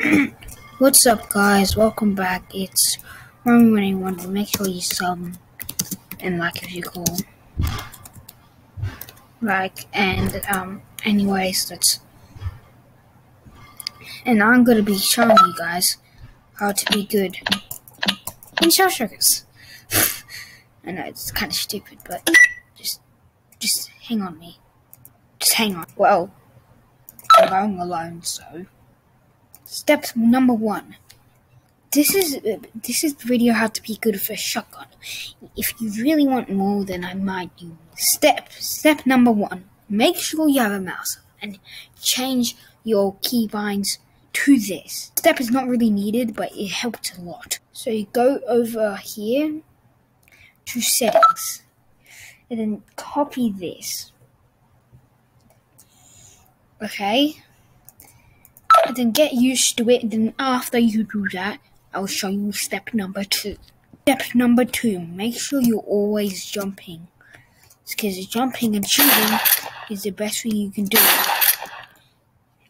What's up, guys? Welcome back. It's Roman One. Make sure you sub and like if you cool. Like and um. Anyways, that's and I'm gonna be showing you guys how to be good in shell shockers. I know it's kind of stupid, but just just hang on me. Just hang on. Well, I'm going alone, so. Step number one. This is this is the video how to be good with a shotgun. If you really want more, then I might do step step number one. Make sure you have a mouse and change your keybinds to this. Step is not really needed, but it helps a lot. So you go over here to settings and then copy this. Okay, and then get used to it. And then after you do that, I'll show you step number two. Step number two, make sure you're always jumping. Because jumping and shooting is the best thing you can do.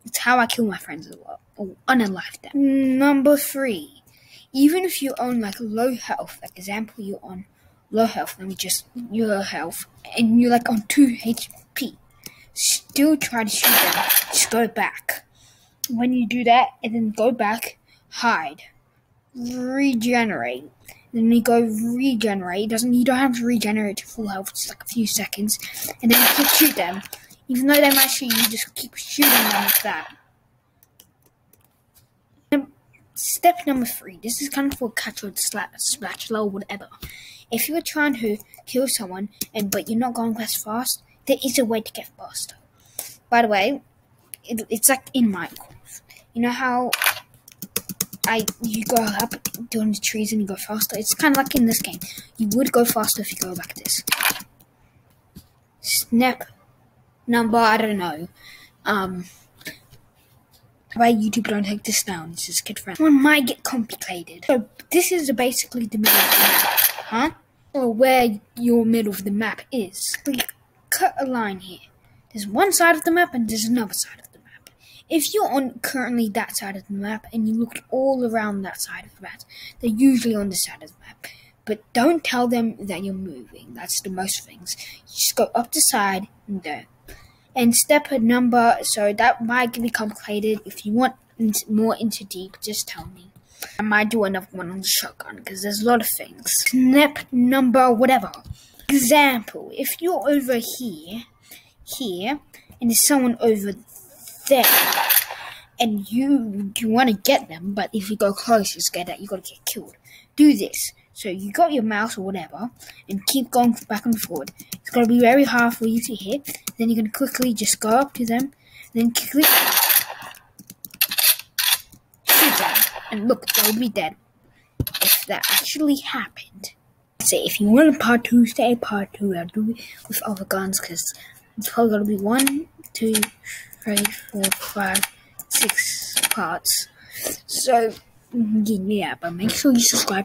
It's how I kill my friends as well. Oh, unalive them. Number three, even if you're on like low health, like example you're on low health, let me just your health, and you're like on 2 HP, still try to shoot them, just go back when you do that, and then go back, hide, regenerate. Then you go regenerate. Doesn't you don't have to regenerate to full health, just like a few seconds, and then you keep shoot them. Even though they might shoot you, just keep shooting them with that. Step number three. This is kind of for catch or spatula or whatever. If you're trying to kill someone and but you're not going as fast, there is a way to get faster. By the way, it, it's like in Minecraft. You know how I you go up doing the trees and you go faster? It's kind of like in this game. You would go faster if you go like this. Snap number, I don't know. Um, why YouTube don't take this down? It's just kid friendly. One might get complicated. So this is basically the middle of the map, huh? Or where your middle of the map is. We cut a line here. There's one side of the map and there's another side of the map. If you're on currently that side of the map and you looked all around that side of the map, they're usually on the side of the map. But don't tell them that you're moving. That's the most things. You just go up the side and there. And step a number, so that might be complicated. If you want more into deep, just tell me. I might do another one on the shotgun because there's a lot of things. Step number whatever. Example, if you're over here here and there's someone over there. And you you want to get them but if you go close it's scared that you're going to get killed. Do this. So you got your mouse or whatever and keep going back and forward. It's going to be very hard for you to hit. Then you're going to quickly just go up to them then click shoot them. And look they'll be dead. If that actually happened say if you want a part two stay part two i'll do it with other guns because it's probably gonna be one, two, three, four, five, six parts. So, mm, yeah, but make sure you subscribe.